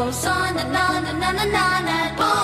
goes on and on and on and on and on.